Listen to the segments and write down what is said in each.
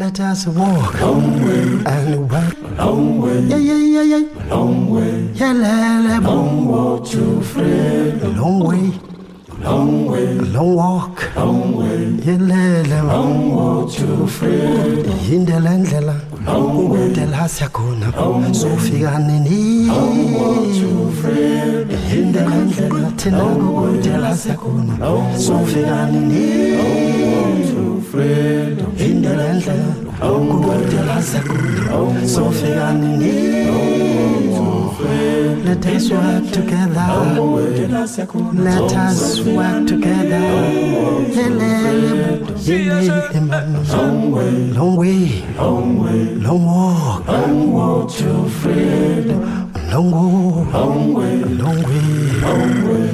Let us walk long way and walk long way. Yeah, yeah, yeah, yeah. Long way. Yeah, la, la, long walk to freedom. Long way. Long way. Long walk. Long way. Yeah, la, la, long walk to freedom. Indlela ndlela. Long way. Ndlela siyakhona. Sofika nini. Long walk to freedom. Indlela ndlela thina ndlela siyakhona. Sofika nini. Long walk to freedom. Indlela ndlela. Ukubadela siyakhona. Sofika nini. Let us work together. Let us work together. Long way, long walk, long walk to freedom. Long walk, long way, long way, long way.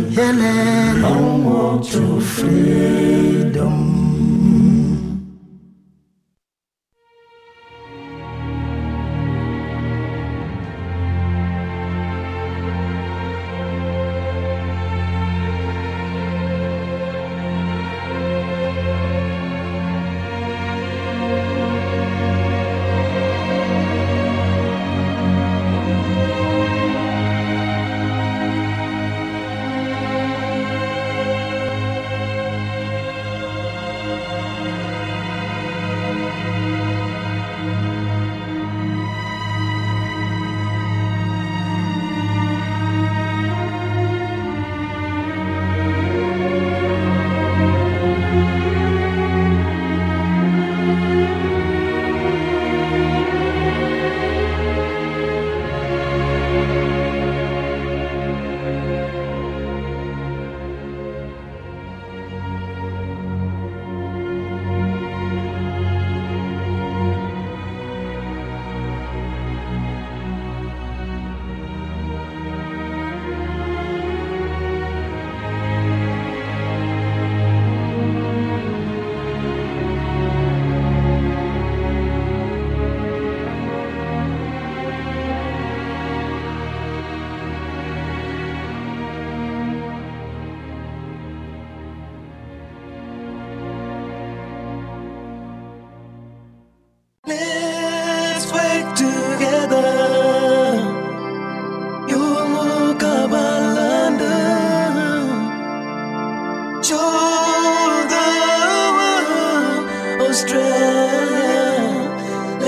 Long walk to freedom.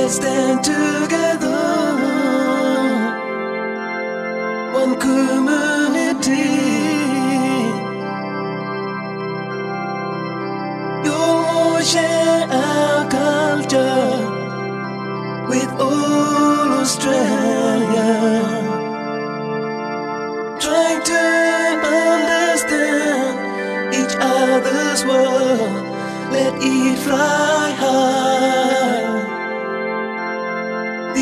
stand together. One community. You share our culture with all Australia. Trying to understand each other's world. Let it fly high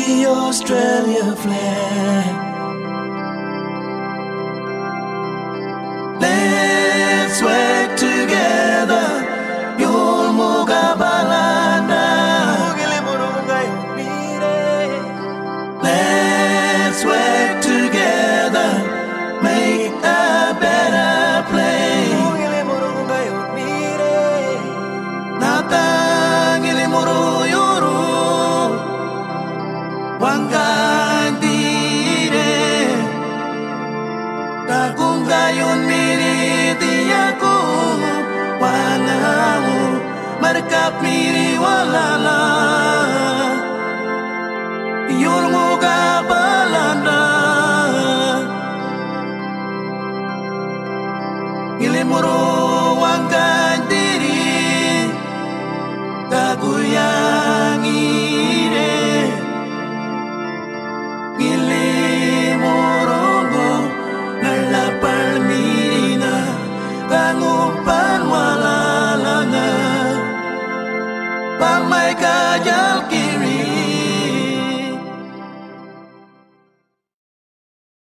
the Australia flag. Bagong gayon miniti ako Wanamu Merkap miri walala. Yurmu kabalanda Ilimuru